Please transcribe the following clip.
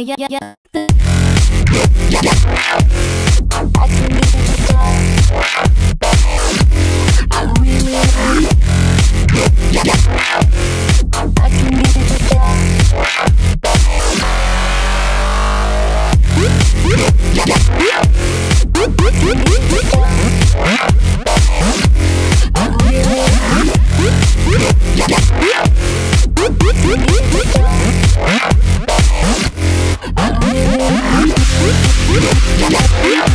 yeah, yeah, yeah. Huh? Yeah.